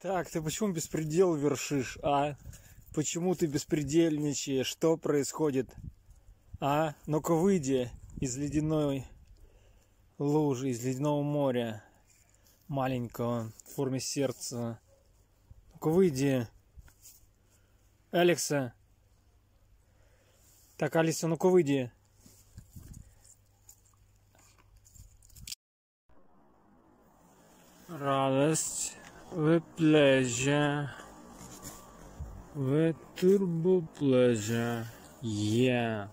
Так, ты почему беспредел вершишь, а? Почему ты беспредельничаешь? Что происходит? А? Ну-ка выйди из ледяной лужи, из ледяного моря маленького в форме сердца. Ну-ка выйди. Алекса. Так, Алиса, ну-ка выйди. Радость, выплежа, в турбоплежа, я.